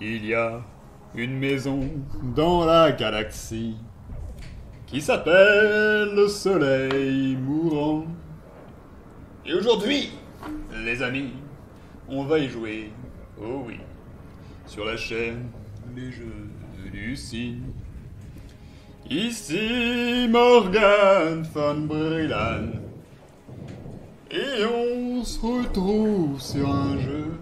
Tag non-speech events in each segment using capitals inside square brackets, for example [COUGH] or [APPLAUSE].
Il y a une maison dans la galaxie qui s'appelle le soleil mourant. Et aujourd'hui, les amis, on va y jouer, oh oui, sur la chaîne Les Jeux du Cygne. Ici Morgan von Brillan. Et on se retrouve sur un jeu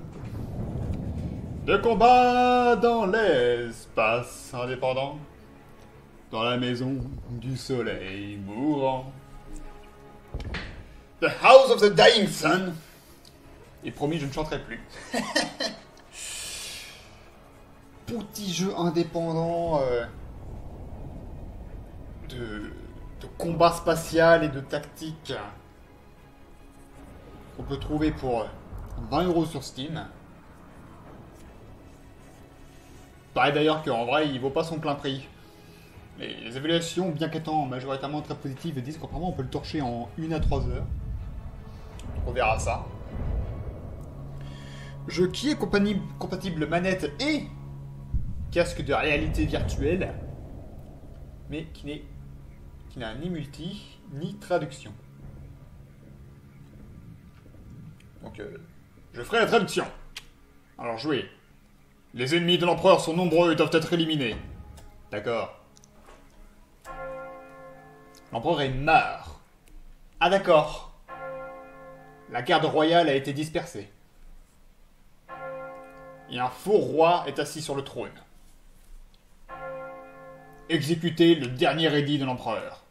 de combat dans l'espace indépendant, dans la maison du soleil mourant. The House of the Dying Sun. Et promis, je ne chanterai plus. [LAUGHS] Petit jeu indépendant euh, de, de combat spatial et de tactique qu'on peut trouver pour 20 euros sur Steam. Pareil d'ailleurs qu'en vrai, il vaut pas son plein prix. Les évaluations, bien qu'étant majoritairement très positives, disent qu'apparemment on peut le torcher en 1 à 3 heures. On verra ça. Jeu qui est compatible manette et casque de réalité virtuelle, mais qui n'est qui n'a ni multi ni traduction. Donc, euh, je ferai la traduction. Alors, jouez. Les ennemis de l'empereur sont nombreux et doivent être éliminés. D'accord. L'empereur est mort. Ah d'accord. La garde royale a été dispersée. Et un faux roi est assis sur le trône. Exécutez le dernier édit de l'empereur.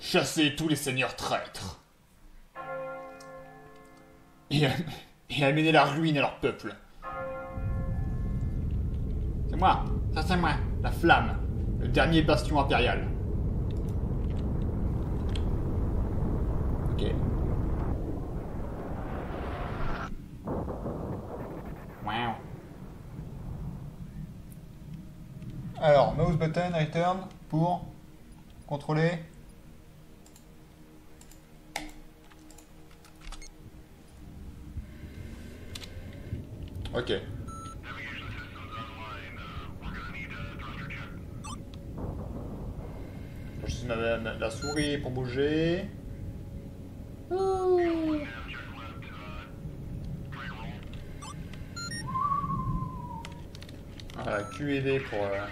Chassez tous les seigneurs traîtres. Et amenez la ruine à leur peuple. C'est moi, ça c'est moi, la flamme, le dernier bastion impérial. Ok. Wow. Alors, mouse button, return pour contrôler. Ok. Ma, ma- la souris pour bouger. Ouh. Voilà, Q et D pour, euh,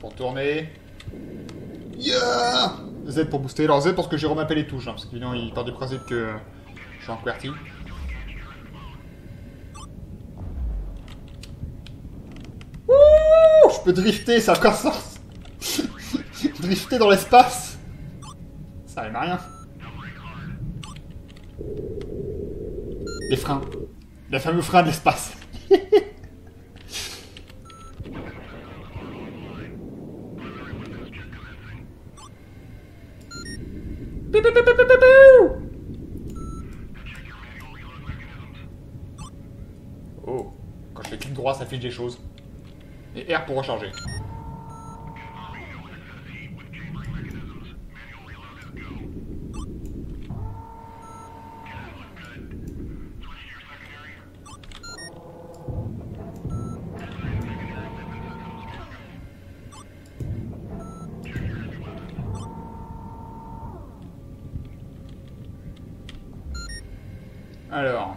pour tourner. Yeah Z pour booster. Alors Z parce que j'ai remappé les touches, hein, parce qu'évidemment il part du principe que je suis en QWERTY. Ouh, je peux drifter, ça encore [LAUGHS] ça. drifter dans l'espace. Ça aime à rien. Les freins. Les fameux freins de l'espace. [LAUGHS] Oh, quand je fais clic droit, ça affiche des choses. Et R pour recharger. Alors.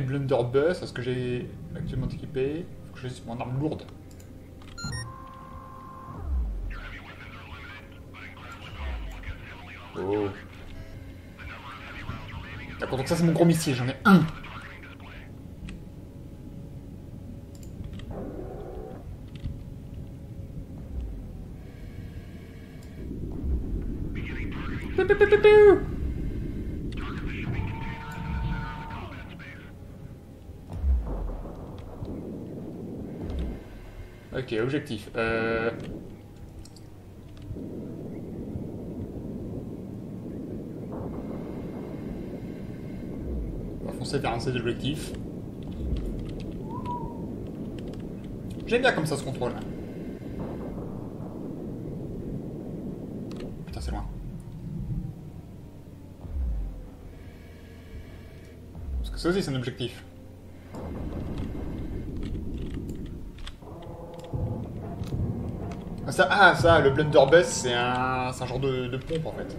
Blunderbuss, est-ce que j'ai actuellement équipé Faut que je mon arme lourde. Oh. D'accord, donc ça c'est mon gros missile, j'en ai un. Objectif. Euh... On va foncer vers un set d'objectifs. J'aime bien comme ça ce contrôle. Putain, c'est loin. Ça aussi, c'est un objectif. Ah, ça le blunderbuss, c'est un, un genre de, de pompe en fait.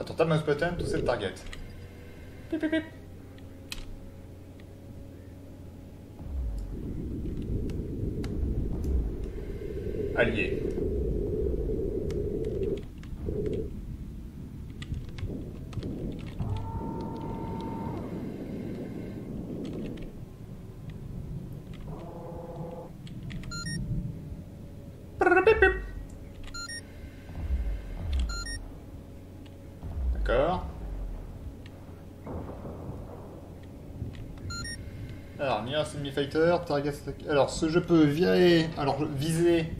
Attends, tap mouse button to set target. Allié. D'accord. Alors, Near Enemy Fighter, Target Alors, ce jeu peut virer. Alors, viser.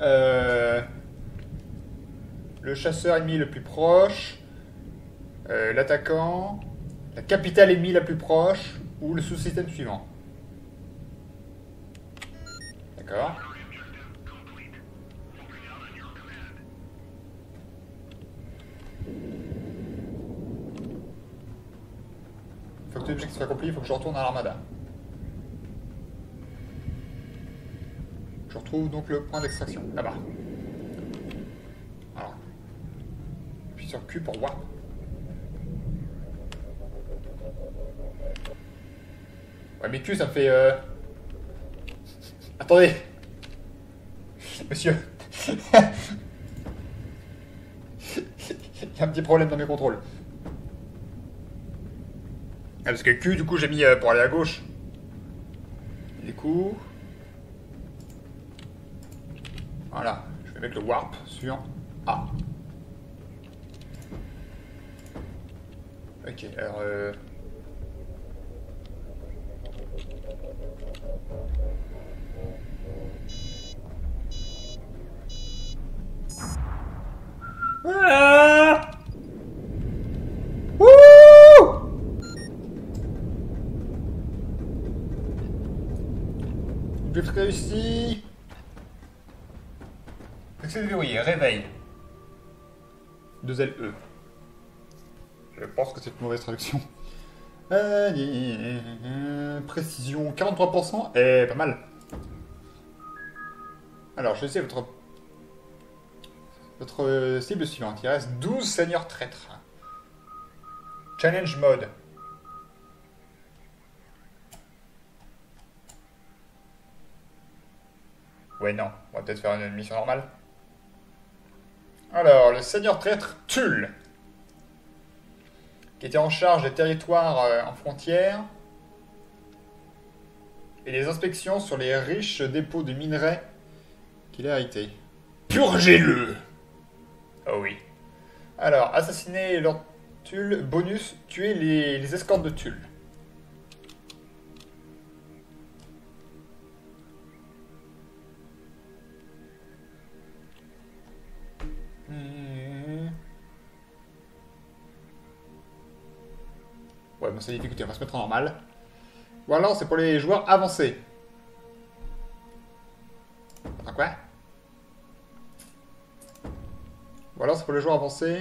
euh, le chasseur ennemi le plus proche. euh, L'attaquant. La capitale ennemie la plus proche. Ou le sous-système suivant. D'accord. Faut que l'objectif soit accompli, il faut que je retourne à l'armada. Je retrouve donc le point d'extraction, là-bas. Alors. Appuie sur Q pour warp. Ouais, mais Q, ça me fait... Euh... Attendez Monsieur Il y a un petit problème dans mes contrôles. Ah, parce que Q, du coup, j'ai mis euh, pour aller à gauche. Du coup... Voilà, je vais mettre le warp sur A. Ok, alors... Euh... Ah Wouh But réussi. Déverrouillé, réveil. Deux L E. Je pense que c'est une mauvaise traduction. Euh, précision 43%, eh, pas mal. Alors, je essayer votre, votre cible suivante. Il reste 12 seigneurs traîtres. Challenge mode. Ouais, non. On va peut-être faire une mission normale. Alors, le seigneur traître Tulle, qui était en charge des territoires euh, en frontière et les inspections sur les riches dépôts de minerais qu'il a hérité. Purgez-le Oh oui. Alors, assassiner Lord Tulle, bonus, tuer les, les escortes de Tulle. Bon, c'est difficulté, on va se mettre en normal. Ou alors, c'est pour les joueurs avancés. Attends, quoi Ou alors, c'est pour les joueurs avancés.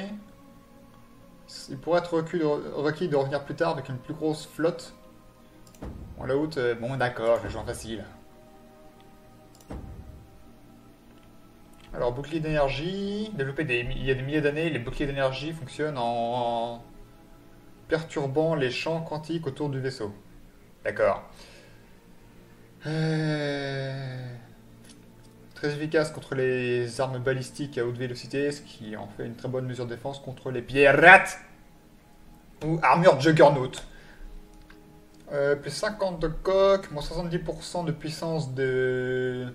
Il pourrait être requis de, revenir plus tard avec une plus grosse flotte. Bon, la haute, euh, bon, d'accord, je vais jouer facile. Alors, bouclier d'énergie, développé des, il y a des milliers d'années, les boucliers d'énergie fonctionnent en, en perturbant les champs quantiques autour du vaisseau. D'accord. Euh, Très efficace contre les armes balistiques à haute vélocité, ce qui en fait une très bonne mesure de défense contre les pirates ou armure Juggernaut. Euh, plus 50 de coque, moins 70% de puissance de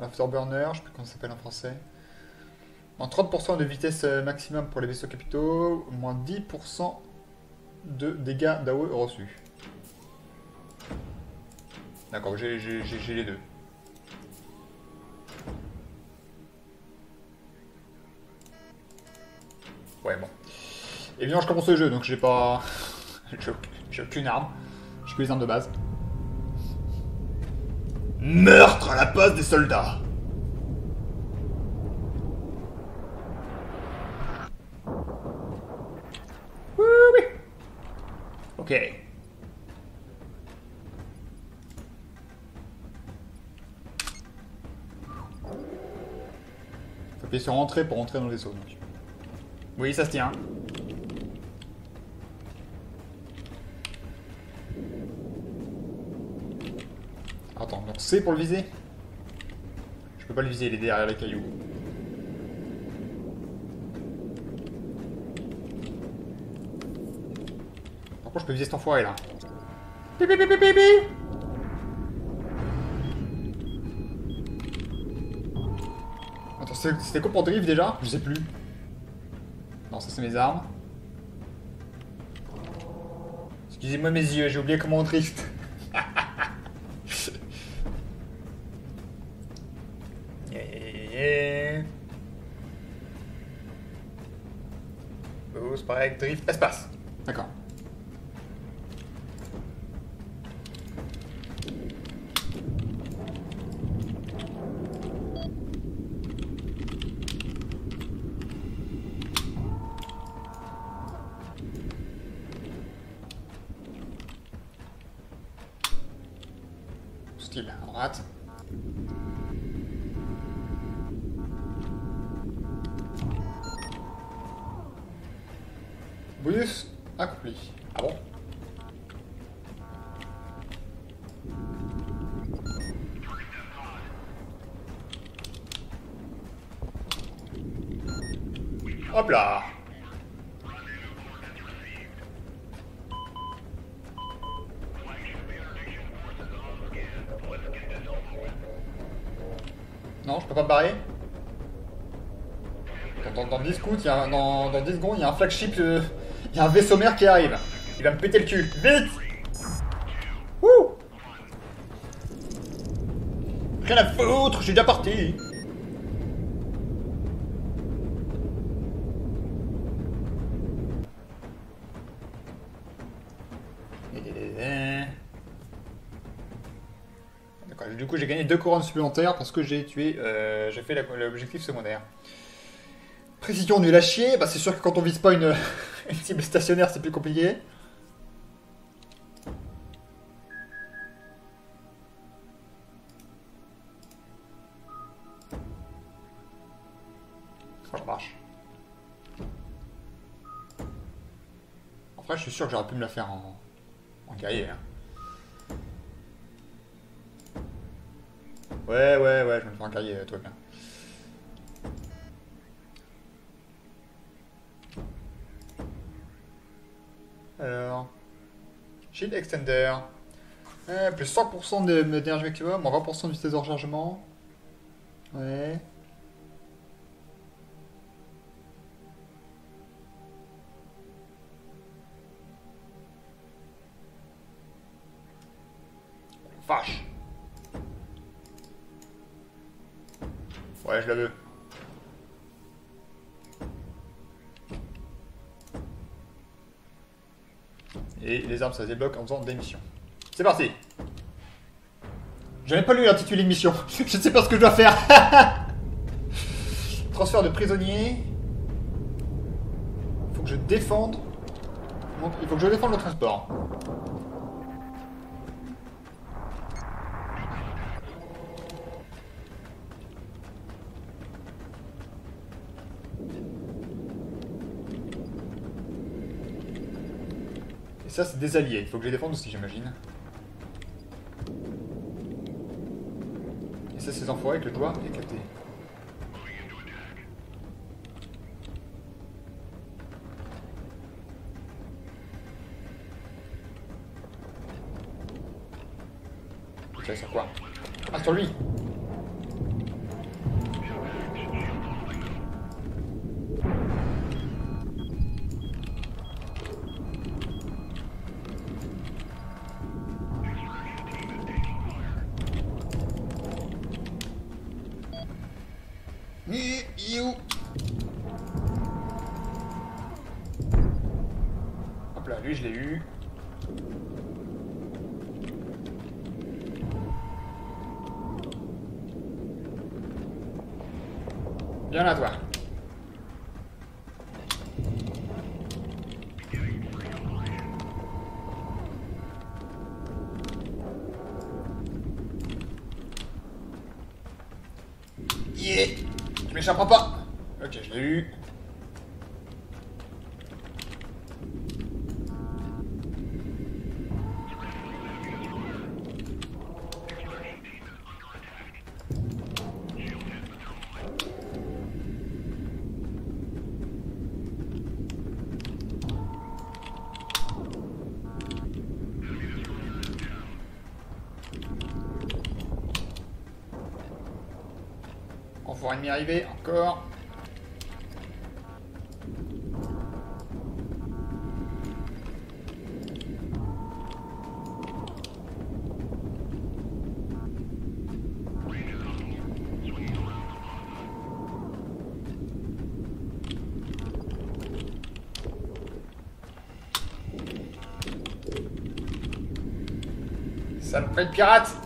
l'afterburner, je sais plus comment ça s'appelle en français. Moins 30% de vitesse euh, maximum pour les vaisseaux capitaux, moins 10% de dégâts d'AOE reçus. D'accord, j'ai les deux. Ouais, bon. Évidemment, je commence le jeu, donc j'ai pas... [LAUGHS] j'ai aucune arme. J'ai que les armes de base. Meurtre à la base des soldats Oui, oui. Ok. Faut appuyer sur entrée pour entrer dans le vaisseau. Donc. Oui, ça se tient. Attends, donc C pour le viser? Je peux pas le viser, il est derrière les cailloux. Par contre, je peux viser cet enfoiré là. Pipi pipi pipi Attends, c'était quoi pour drift déjà? Je sais plus. Non, ça c'est mes armes. Excusez-moi mes yeux, j'ai oublié comment on drift. [LAUGHS] Boost, pareil, drift, espace. D'accord. Style, à droite. Bonus accompli. Ah bon Hop Non, je peux pas me barrer dans, dans, 10 coups, il y a dans, dans 10 secondes, il y a un flagship, euh, il y a un vaisseau mère qui arrive. Il va me péter le cul. Vite Rien à foutre, je suis déjà parti. Coup j'ai gagné deux couronnes supplémentaires parce que j'ai tué, euh, j'ai fait l'objectif secondaire. Précision nulle à chier, bah c'est sûr que quand on vise pas une, [LAUGHS] une cible stationnaire c'est plus compliqué. Ça marche. En vrai je suis sûr que j'aurais pu me la faire en, en guerrier. Hein. Ouais ouais ouais je vais me faire en guerrier, toi bien. Alors. Shield Extender. Eh, plus 100% d'énergie maximum, 20% de vitesse de rechargement. Ouais. Et les armes, ça se débloque en faisant des missions. C'est parti J'ai même pas lu l'intitulé de mission. [LAUGHS] je ne sais pas ce que je dois faire. [LAUGHS] Transfert de prisonniers. Faut que je défende. Il faut que je défende le transport. Et ça, c'est des alliés. Il faut que je les défende aussi, j'imagine. Et ça, ces enfoirés avec le doigt éclaté. Ok, sur quoi? Ah, sur lui Hop là, lui je l'ai eu. Viens là, toi. Yeah Tu m'échapperas pas Ok, je l'ai eu. On va y arriver, encore. Fait de pirate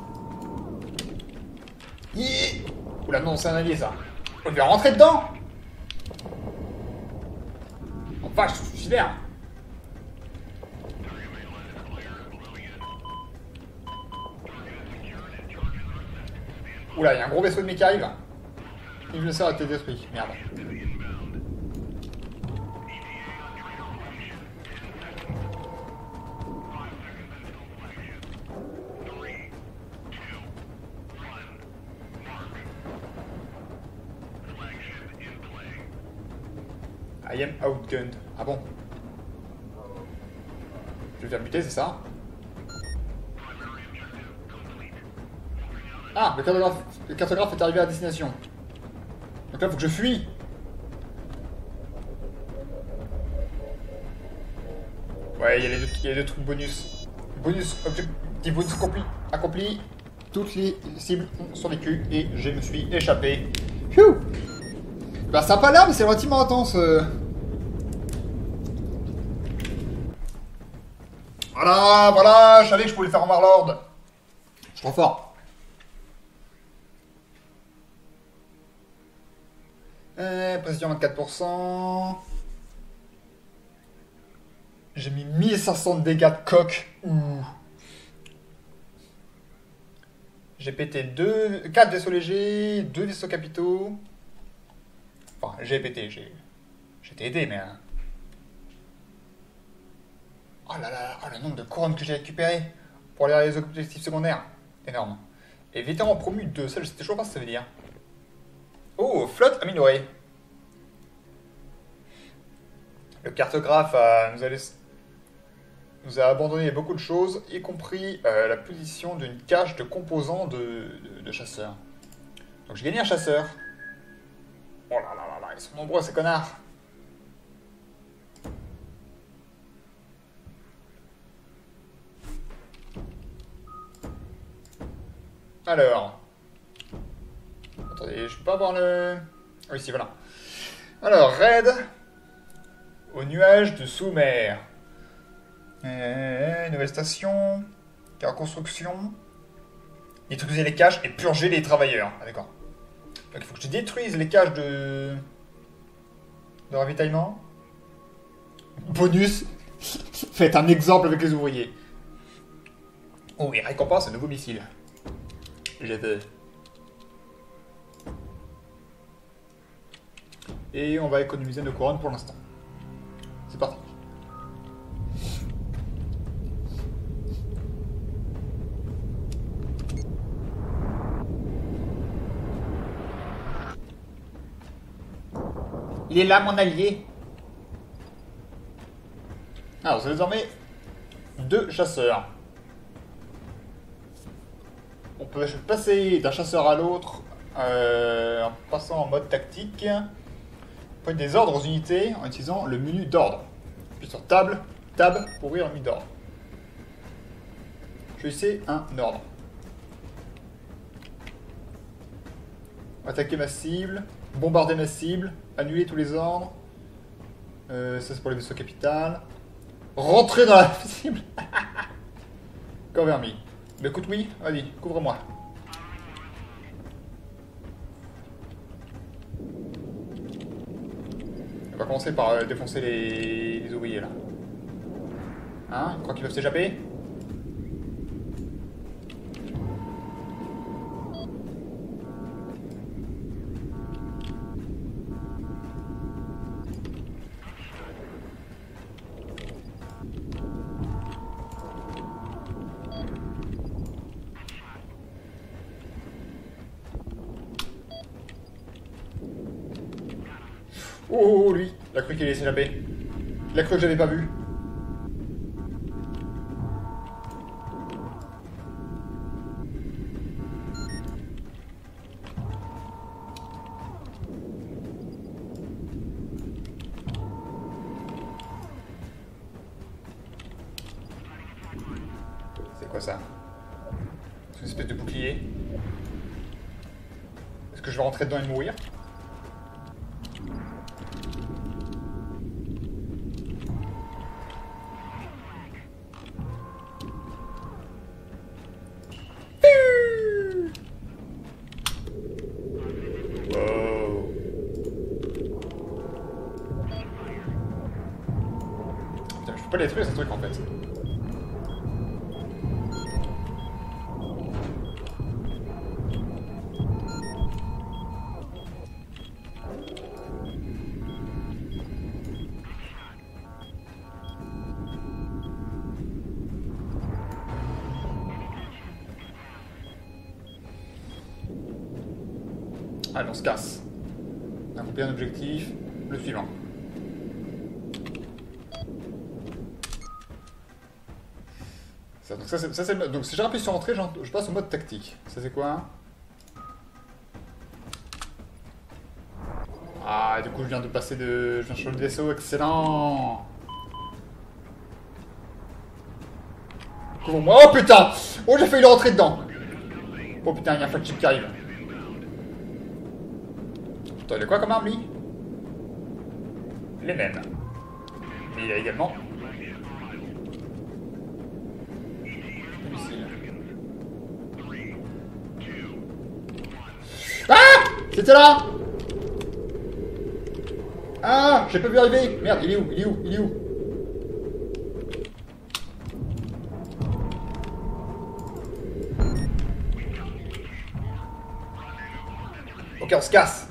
Yeah Non, c'est un allié ça. On devait rentrer dedans Oh vache, je suis suicidaire Oula, il y a un gros vaisseau de qui arrive. Et le sert a été détruit. Merde. Outgunned. Ah bon Je vais faire buter, c'est ça Ah, le cartographe, le cartographe est arrivé à destination. Donc là, faut que je fuis. Ouais, il y, a les deux- trucs bonus. Bonus, objectif bonus accompli. accompli. Toutes les cibles sont vécues et je me suis échappé. Phew Bah ça a pas l'air, mais c'est relativement intense. euh. Voilà, voilà, je savais que je pouvais le faire en Warlord. Je suis trop fort. Euh, précision 24%. J'ai mis 1500 de dégâts de coq. J'ai pété 2, 4 vaisseaux légers, 2 vaisseaux capitaux. Enfin, j'ai pété, j'ai. J'étais aidé, mais. hein. Oh là là, oh, le nombre de couronnes que j'ai récupérées pour aller à les objectifs secondaires. Énorme. Et vétéran promu 2, ça je sais toujours pas ce que ça veut dire. Oh, flotte améliorée. Le cartographe nous, a abandonné beaucoup de choses, y compris euh, la position d'une cache de composants de, de- de chasseurs. Donc j'ai gagné un chasseur. Oh là là là là, ils sont nombreux ces connards. Alors. Attendez, je peux pas voir le. Oui, si, voilà. Alors, raid au nuage de sous-mer. Nouvelle station. En construction. Détruisez les caches et purger les travailleurs. Ah, d'accord. Donc, il faut que je détruise les caches de. de ravitaillement. Bonus [LAUGHS] Faites un exemple avec les ouvriers. Oh, et récompense un nouveau missile. Fait. Et on va économiser nos couronnes pour l'instant. C'est parti. Il est là, mon allié. Alors, c'est désormais deux chasseurs. On peut passer d'un chasseur à l'autre euh, en passant en mode tactique. On peut des ordres aux unités en utilisant le menu d'ordre. Puis sur table, tab pour ouvrir le menu d'ordre. Choisissez un ordre. Attaquer ma cible, bombarder ma cible, annuler tous les ordres. Euh, ça c'est pour les vaisseaux capital. Rentrer dans la [LAUGHS] cible. Cover bah, Le coup de oui Allez, couvre-moi. On va commencer par euh, défoncer les, les ouvriers là. Hein? Ils croient qu'ils peuvent s'échapper? Cru qu'il allait s'échapper. Il a cru que j'avais pas vu. C'est quoi ça? C'est une espèce de bouclier. Est-ce que je vais rentrer dedans et mourir Wow. Putain, je peux pas les détruire ces trucs en fait. Allez, on se casse. On a accompli un Le suivant. Ça, donc ça, c'est, donc si je rappuie sur entrée, je passe au mode tactique. Ça c'est quoi? Ah, du coup je viens de passer de... Je viens de changer de vaisseau, excellent. Oh putain Oh j'ai failli rentrer dedans Oh putain, il y a un flagship qui arrive. Putain, il a quoi comme arme lui? Les mêmes. Mais il a également... Ah C'était là Ah J'ai pas vu arriver. Merde, il est où Il est où Il est où Ok, on se casse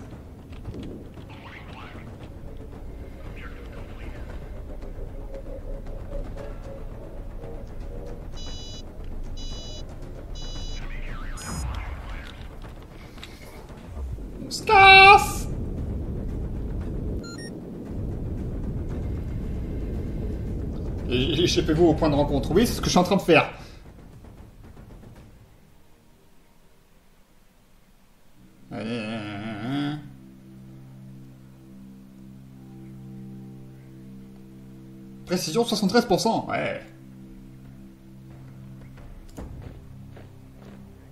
Et échappez-vous au point de rencontre. Oui, c'est ce que je suis en train de faire. Euh, Précision 73%, ouais.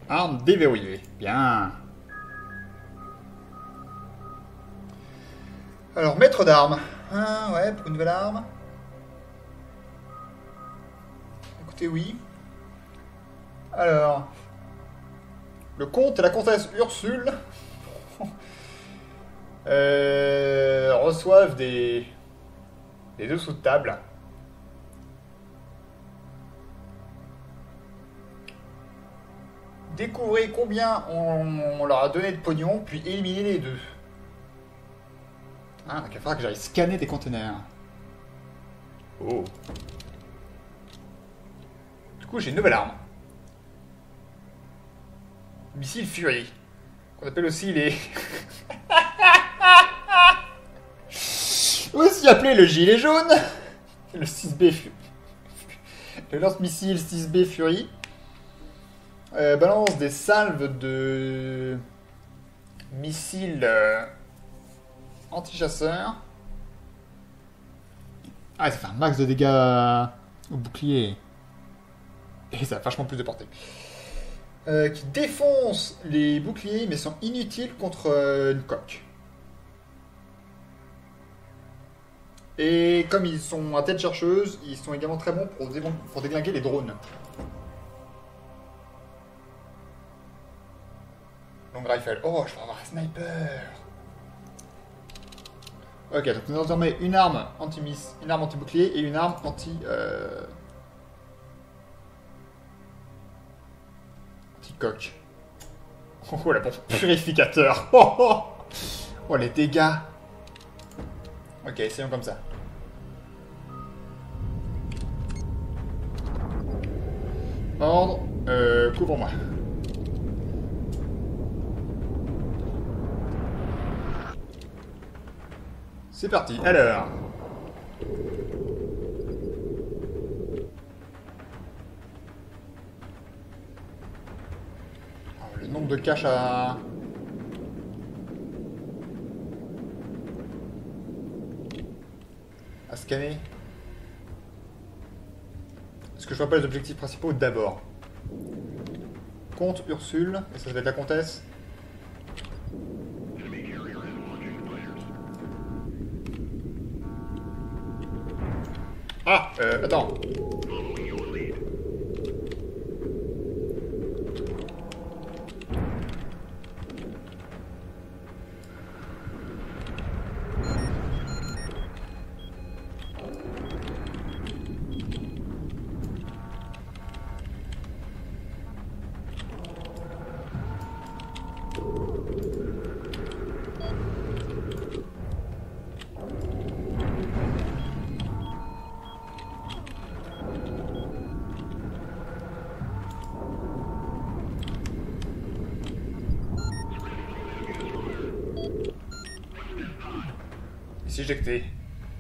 Arme déverrouillée, bien. Alors, maître d'armes. Ah, ouais, pour une nouvelle arme. Oui. Alors. Le comte et la comtesse Ursule [LAUGHS] euh, reçoivent des. des deux sous de table. Découvrez combien on, leur a donné de pognon, puis éliminez les deux. Ah, il falloir que j'aille scanner des conteneurs. Oh. J'ai une nouvelle arme. Missile Fury. Qu'on appelle aussi les... [LAUGHS] aussi appelé le gilet jaune. Le 6B Fury. Le lance-missile 6B Fury. Euh, balance des salves de missiles euh, anti-chasseurs. Ah, ça fait un max de dégâts au bouclier. Et ça a vachement plus de portée. Euh, qui défonce les boucliers mais sont inutiles contre euh, une coque. Et comme ils sont à tête chercheuse, ils sont également très bons pour, dé- pour déglinguer les drones. Long rifle. Oh, je vais avoir un sniper. Ok, donc nous avons désormais une arme anti-miss, une arme anti-bouclier et une arme anti... Euh... Anti-coque. [LAUGHS] Oh, la bombe purificateur [LAUGHS] oh, oh, oh, les dégâts Ok, essayons comme ça. Ordre, euh, couvre-moi. C'est parti, alors. Le nombre de caches à... à scanner. Est-ce que je vois pas les objectifs principaux d'abord Comte Ursule, et ça va être la comtesse Ah, euh, attends.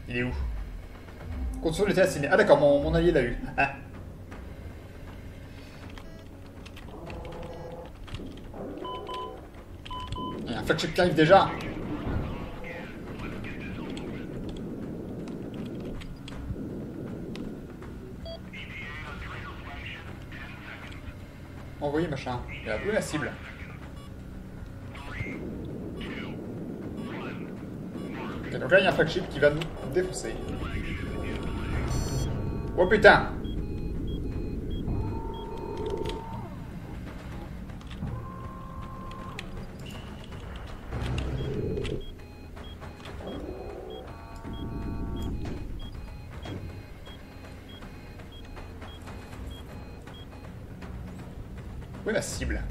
Il est où? Condition était assigné. Ah d'accord, mon, allié l'a eu. Ah. Il y a un flagship qui arrive déjà. Envoyez machin. Il a la cible. donc là, il y a un flagship qui va nous défoncer. Oh putain Où est la cible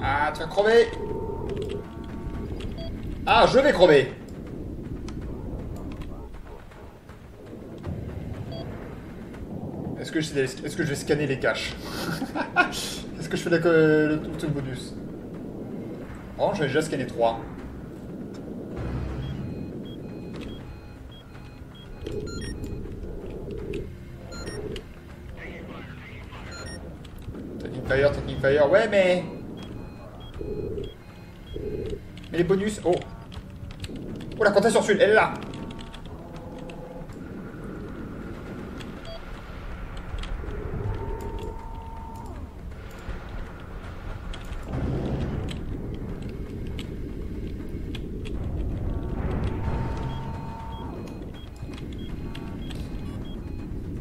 Ah, tu vas crever Est-ce que, je... Vais scanner les caches [LAUGHS] Est-ce que je fais le, le, bonus Oh, j'ai déjà scanné 3. Technique Fire, Technique Fire, ouais mais... Mais les bonus... Oh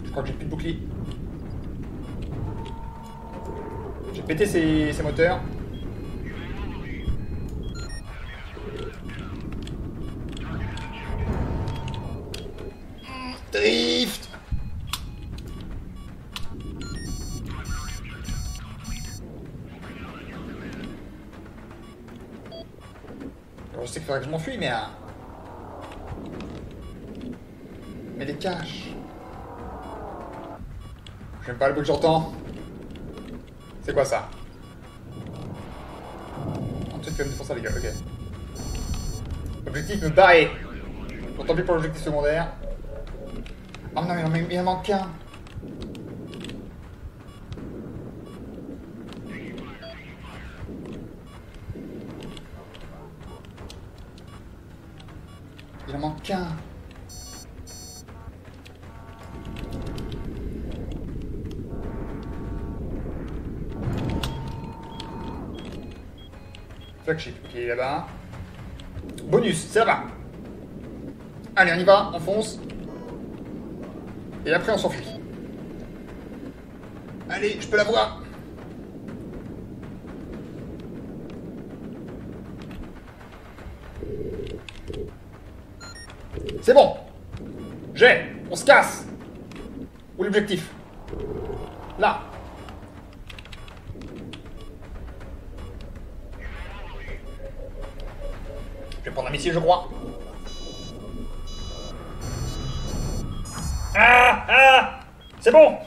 Je crois que j'ai plus de bouclier. J'ai pété ses moteurs. Drift Alors, je sais qu'il faudrait que je m'enfuis, mais... Euh, mais les caches... J'aime pas le bruit que j'entends. C'est quoi ça? Un truc qui va me défoncer les gars, ok. Objectif, me barrer. Tant pis pour l'objectif secondaire. Oh non, mais il en manque qu'un. Il en manque qu'un. Flagship, ok, là-bas. bonus, ça va. Allez, on y va, on fonce. Et après, on s'enfuit. Allez, je peux la voir. C'est bon. J'ai. On se casse. Où l'objectif Là. Je vais prendre un missile, je crois. Ah Ah C'est bon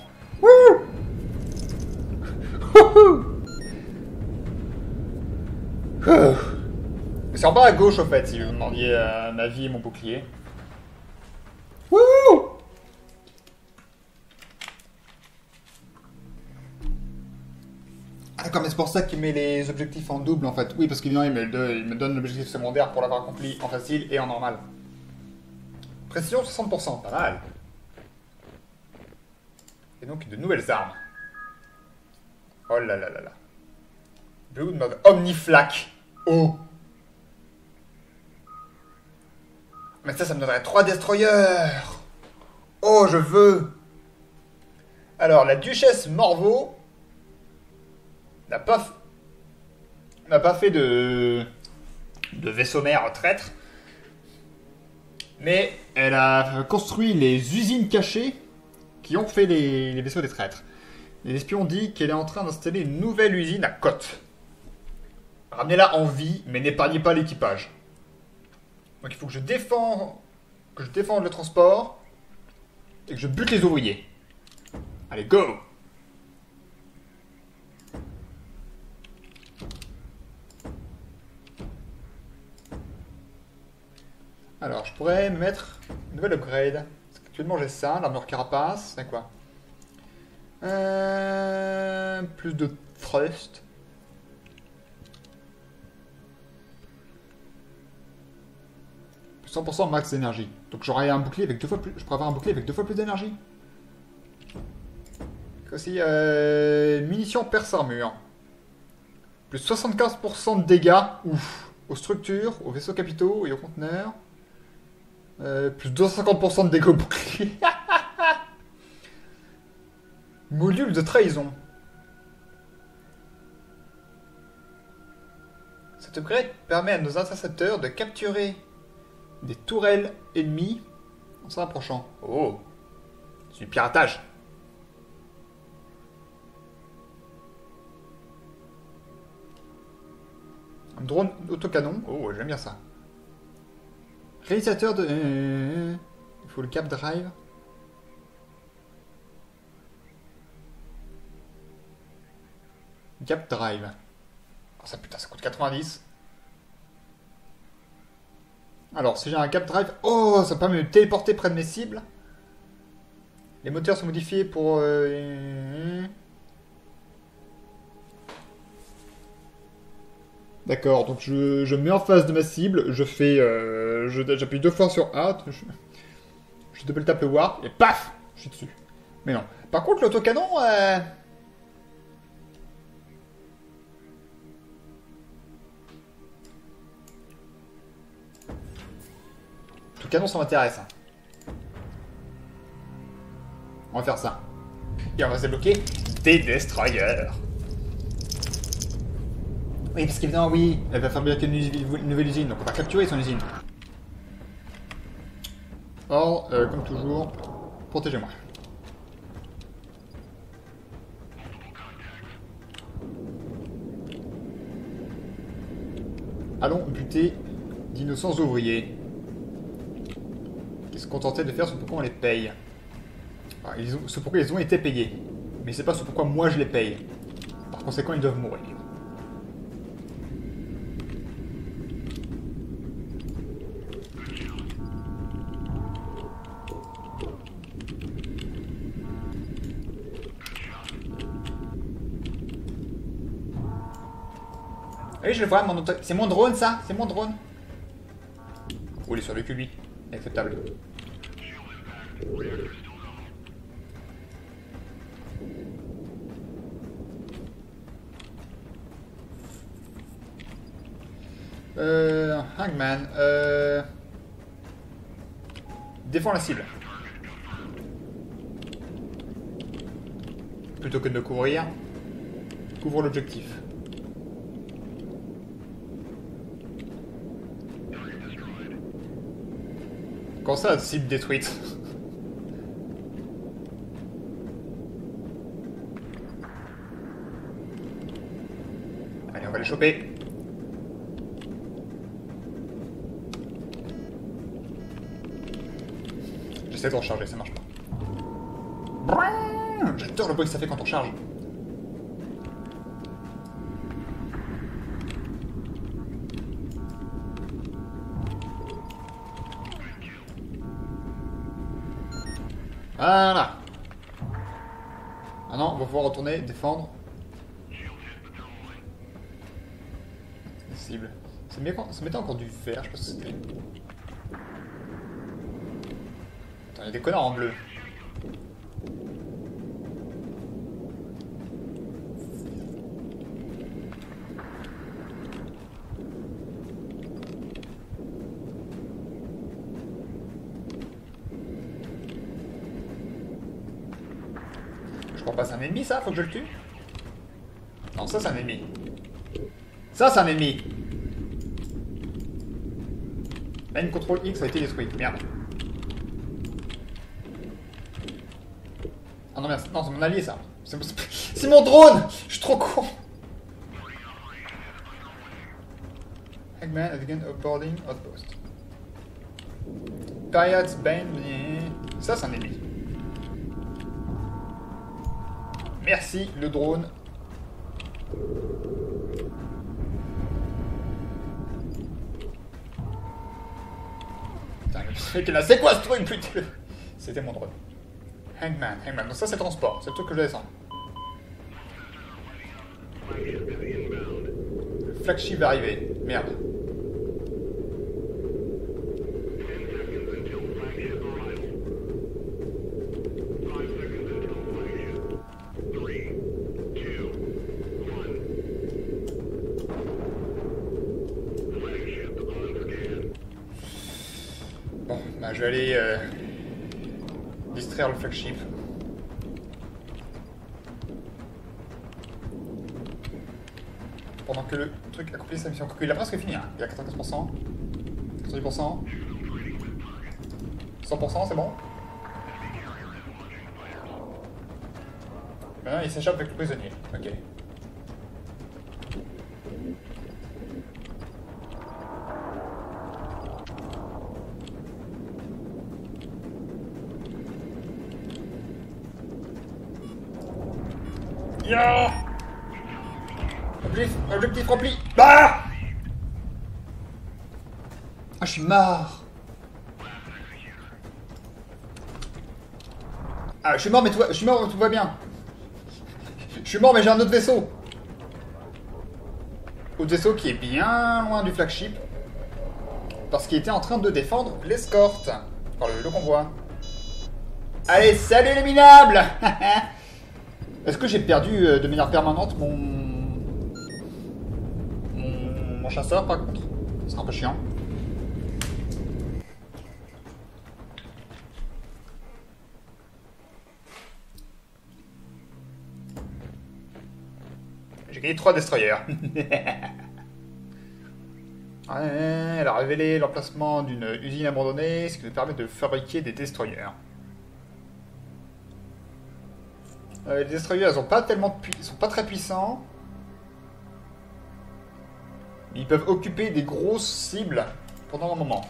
C'est en bas à gauche, au fait, si vous demandiez euh, ma vie et mon bouclier. Wouh Ah, D'accord, mais c'est pour ça qu'il met les objectifs en double, en fait. Oui, parce qu'évidemment, il, il me donne l'objectif secondaire pour l'avoir accompli en facile et en normal. Précision 60%, pas mal. Et donc, de nouvelles armes. Oh là là là là. Blue mode Omniflac. Oh. Mais ça, ça me donnerait trois destroyers. Oh, je veux. Alors, la duchesse Morveau n'a pas, n'a pas fait de, de vaisseau mère traître, mais elle a construit les usines cachées qui ont fait les, vaisseaux des traîtres. Les espions dit qu'elle est en train d'installer une nouvelle usine à Côte. Ramenez-la en vie, mais n'épargnez pas l'équipage. Donc il faut que je défends, que je défende le transport et que je bute les ouvriers. Allez, go Alors, je pourrais me mettre une nouvelle upgrade. Qu'actuellement j'ai ça, l'armure carapace, c'est quoi euh, Plus de thrust. Plus 100% max d'énergie. Donc j'aurai un bouclier avec deux fois plus. Je pourrais avoir un bouclier avec deux fois plus d'énergie. Aussi, euh, munitions perce armure. Plus 75% de dégâts. Aux structures, aux vaisseaux capitaux et aux conteneurs. Euh, plus 250% de dégâts bouclier. [LAUGHS] Module de trahison. Cet upgrade permet à nos intercepteurs de capturer des tourelles ennemies en se rapprochant. Oh C'est du piratage Un drone autocanon. Oh, j'aime bien ça. Réalisateur de... euh, Il faut le cap drive. Cap drive. Oh, ça putain, ça coûte 90. Alors, si j'ai un cap drive... Oh, ça permet de me téléporter près de mes cibles. Les moteurs sont modifiés pour... euh, D'accord, donc je, je me mets en face de ma cible, je fais... euh, J'appuie deux fois sur A, je, double tape le warp, et paf Je suis dessus. Mais non. Par contre, l'autocanon... Euh... L'autocanon, ça m'intéresse. hein. On va faire ça. Et on va se débloquer des destroyers. Oui, parce qu'évidemment, oui, elle va fabriquer une, nouvelle usine, donc on va capturer son usine. Or, euh, comme toujours, protégez-moi. Allons buter d'innocents ouvriers. Qui se contentaient de faire ce pourquoi on les paye. Ont, ce pourquoi ils ont été payés. Mais c'est pas ce pourquoi moi je les paye. Par conséquent, ils doivent mourir. Oui, je vois, mon auto... C'est mon drone, ça C'est mon drone Oh, il est sur le cul, lui. Acceptable. Euh... Hangman, euh... Défends la cible. Plutôt que de me couvrir, couvre l'objectif. Ça, cible détruite Allez, on va les choper. J'essaie de recharger, ça marche pas. J'adore le bruit que ça fait quand on charge. Voilà. Ah non, on va pouvoir retourner, défendre. Cible. Ça mettait encore du vert, je pense que c'était... Il y a des connards en bleu. Je crois pas c'est un ennemi ça, faut que je le tue Non, ça c'est un ennemi. Ça c'est un ennemi N contrôle X a été détruit, merde. Ah non merde, non c'est mon allié ça. C'est mon [LAUGHS] drone Je suis trop con Eggman again boarding outpost. Pirates Bane... Ça c'est un ennemi. Merci, le drone. Putain, là, [LAUGHS] c'est quoi ce truc, putain C'était mon drone. Hangman, Hangman. Donc ça, c'est transport. C'est le truc que je descends. Le flagship va arriver. Merde. Je vais aller euh, distraire le flagship. Pendant que le truc accomplit sa mission. Il a presque fini, hein. il a 95%. 70%. 100%, c'est bon Maintenant, il s'échappe avec le prisonnier. Ok. Je suis mort, mais tout, je suis mort, tout va bien. Je suis mort, mais j'ai un autre vaisseau. Autre vaisseau qui est bien loin du flagship. Parce qu'il était en train de défendre l'escorte. Enfin, le, convoi. Allez, salut les minables [LAUGHS] Est-ce que j'ai perdu euh, de manière permanente mon... mon... chasseur par contre? C'est un peu chiant. J'ai gagné 3 destroyers. [LAUGHS] elle a révélé l'emplacement d'une usine abandonnée, ce qui nous permet de fabriquer des destroyers. Euh, les destroyers, ils sont pas tellement sont pas très puissants. ils peuvent occuper des grosses cibles pendant un moment.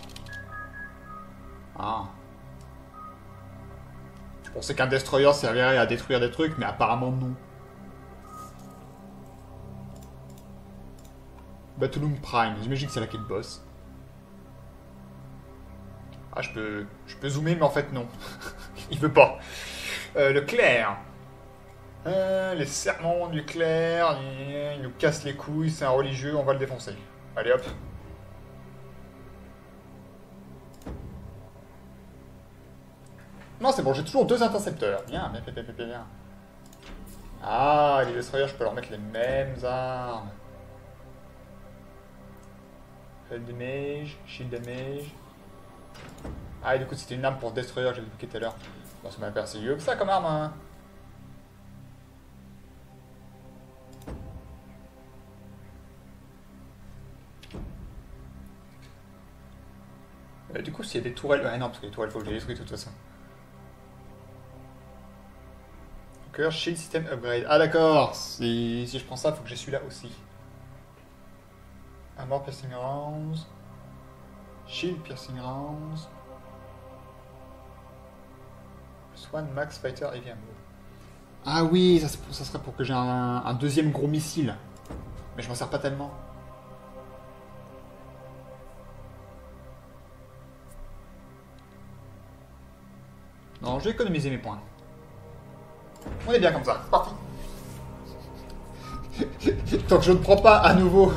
Ah. Je pensais qu'un destroyer servirait à détruire des trucs, mais apparemment non. Battlum Prime, j'imagine que c'est là qu'est le boss. Ah, je peux, je peux zoomer, mais en fait non. [LAUGHS] Il veut pas. Euh, le clair. Euh, les serments du clerc, il, nous casse les couilles, c'est un religieux, on va le défoncer. Allez hop. Non, c'est bon, j'ai toujours deux intercepteurs. Bien, bien, bien, bien, bien. Ah, les destroyers, je peux leur mettre les mêmes armes. Health damage, shield damage. Ah, et du coup, c'était une arme pour Destroyer, j'ai bloqué tout à l'heure. Bon, ça m'a pas si vieux que ça comme arme, hein. Euh, du coup, s'il y a des tourelles... Ouais, non, parce que les tourelles, faut que je les détruise de toute façon. Cœur, shield system upgrade. Ah d'accord, si, si je prends ça, faut que j'ai celui-là aussi. Armor piercing rounds. Shield piercing rounds. Swan max fighter heavy. Ah oui, ça, ça serait pour que j'ai un, un deuxième gros missile. Mais je m'en sers pas tellement. Non, je vais économiser mes points. On est bien comme ça, c'est parti. [LAUGHS] Tant que je ne prends pas à nouveau.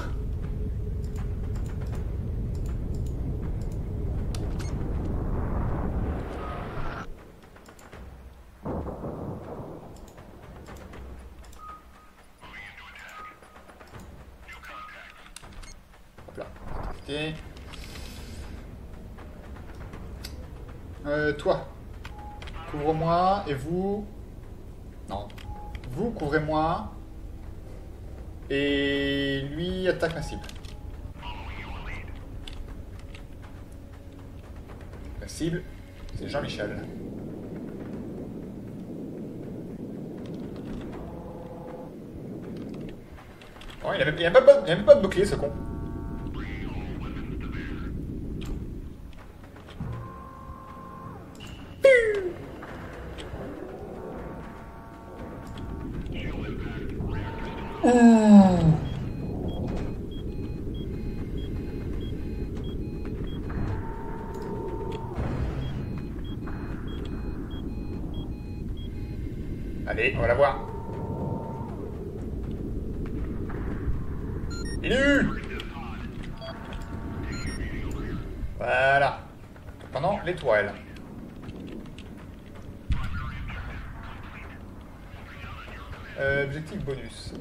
Hop là. Ok. Euh, toi. Couvre-moi et vous. Non. Vous couvrez-moi. Et lui attaque ma cible. La cible, c'est Jean-Michel. Oh, il avait, il avait pas, il avait pas de bouclier ce con. Allez, on va la voir. Il est Voilà. Pendant l'étoile. Euh, objectif bonus.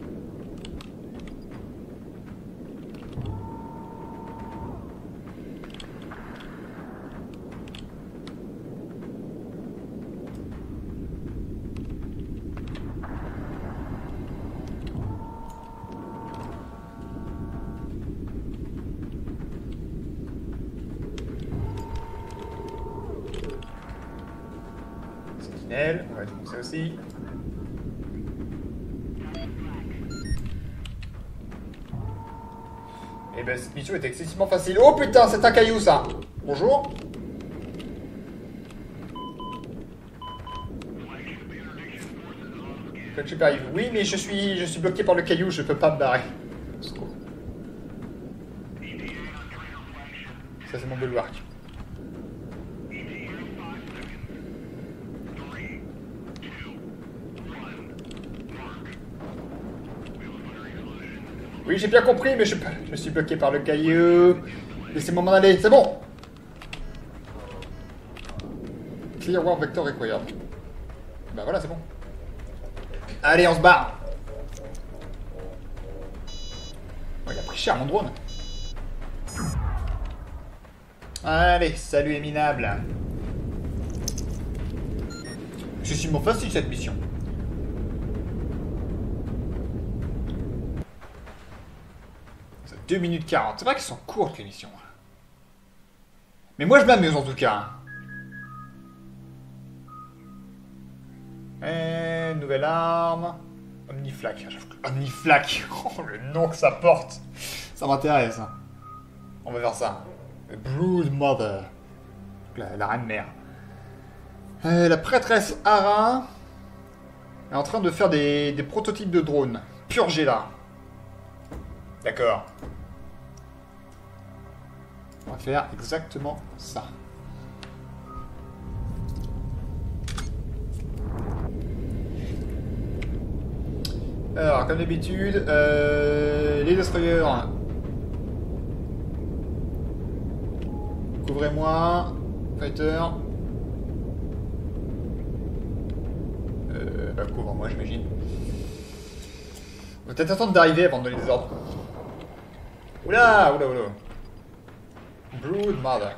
Sentinelle, on va défoncer aussi. Eh ben cette mission est excessivement facile. Oh putain, c'est un caillou ça Bonjour arrives. Oui, mais je suis, je suis bloqué par le caillou, je peux pas me barrer. Ça c'est mon bulwark. Oui, j'ai bien compris, mais je, je suis bloqué par le caillou. Laissez-moi m'en aller, c'est bon Clear War Vector Required. Bah voilà, c'est bon. Allez, on se barre oh, Il a pris cher, mon drone. Allez, salut, éminable. Je suis mon facile, cette mission. Ça, 2 minutes 40. C'est vrai qu'elles sont courtes, les missions. Mais moi, je m'amuse, en tout cas. Nouvelle arme. Omniflac. Omniflac. [LAUGHS] Oh, le nom que ça porte. Ça m'intéresse. On va faire ça. Brood Mother. La, reine mère. La prêtresse Ara est en train de faire des, des prototypes de drones. Purgez là. D'accord. On va faire exactement ça. Alors, comme d'habitude, euh, les destroyers. Couvrez-moi. Fighter. Euh, couvre-moi, j'imagine. On va peut-être attendre d'arriver avant de donner des ordres. Oula, oula, oula. Brood Mother.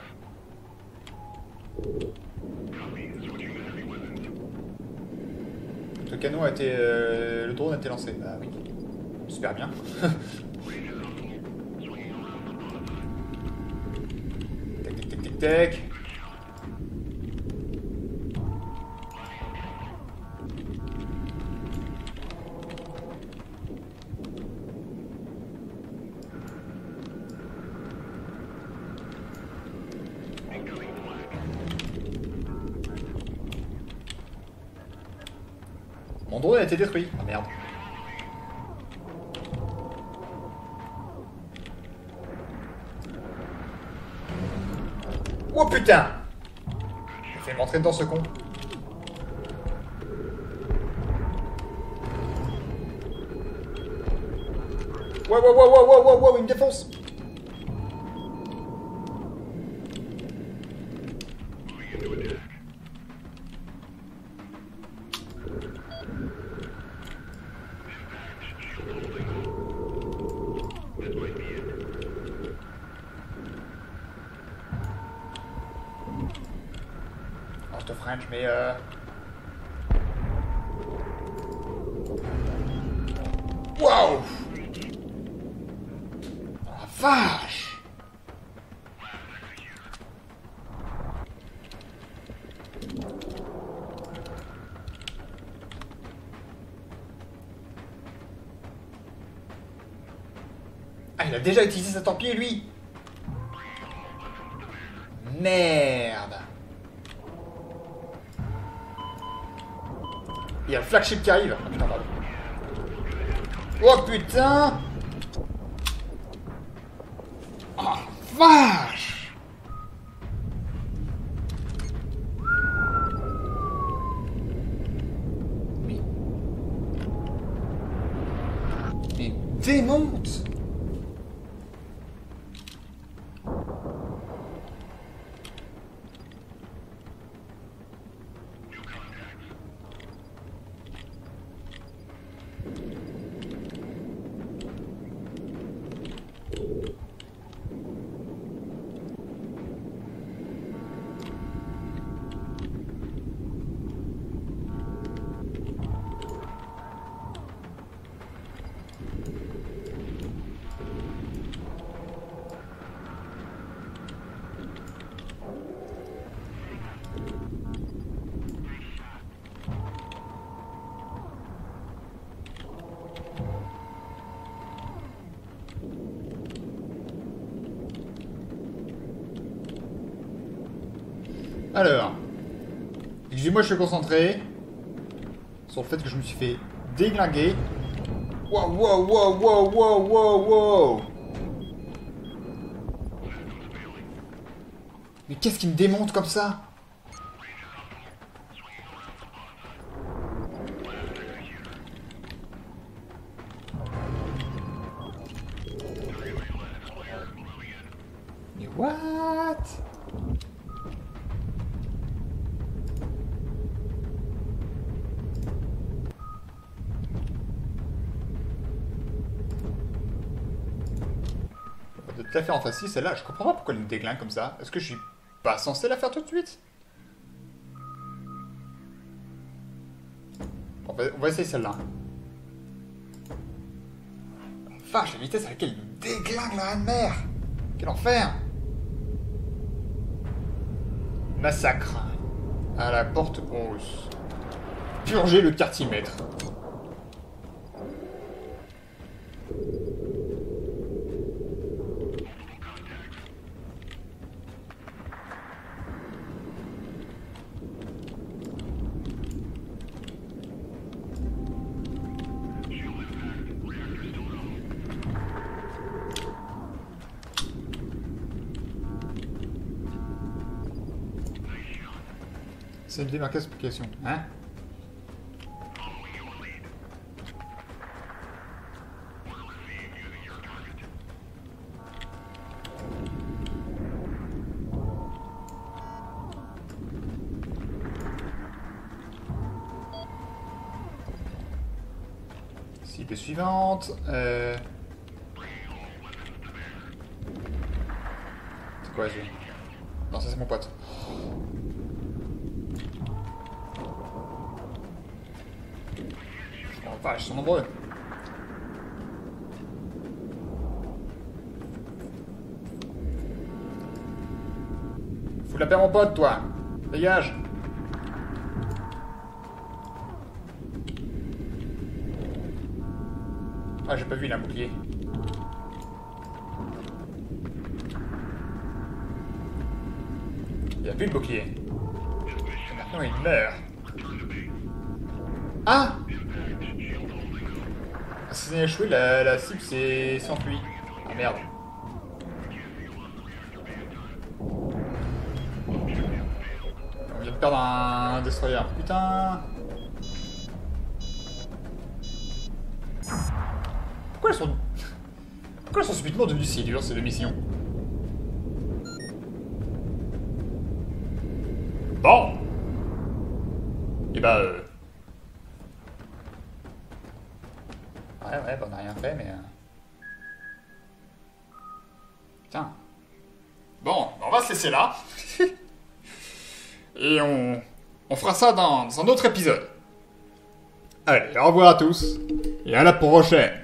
Le canon a été... euh, le drone a été lancé. Bah oui. Super bien. [LAUGHS] tac, tac, tac, tac, tac. Mon drone a été détruit. Merde. Oh putain Fais m'entrer dans ce con. Ouais, ouais, ouais, ouais, ouais, ouais, ouais, il me défonce Alors, je te French, mais euh... Wow Ah, vache Ah, il a déjà utilisé sa tempier, lui Merde Il y a le flagship qui arrive. Ah, putain, pardon. Oh putain Oh Mais... Mais démonte Alors, excusez-moi, je suis concentré sur le fait que je me suis fait déglinguer. Wow, wow, wow, wow, wow, wow, wow. Mais qu'est-ce qui me démonte comme ça? Mais what? Tout en facile, celle-là, je comprends pas pourquoi elle me déglingue comme ça. Est-ce que je suis pas censé la faire tout de suite? On va, essayer celle-là. Vache, la vitesse à laquelle il me déglingue la mère Quel enfer Massacre. À la porte rose. Purger le quartier-maître. C'est une démarcation, hein? Cible suivante. Euh... quoi, je... Non, ça c'est mon pote. Oh ils sont nombreux. Faut la paix mon pote, toi. Dégage. Ah, j'ai pas vu, il a un bouclier. Il a plus de bouclier. Maintenant, il meurt. Ah C'est échoué, la, la cible s'est s'enfuit. Ah merde. On vient de perdre un destroyer. Putain Pourquoi elles sont... Pourquoi elles sont subitement devenues si dures, ces deux missions laisser là. [LAUGHS] Et on... On fera ça dans, dans un autre épisode. Allez, au revoir à tous. Et à la prochaine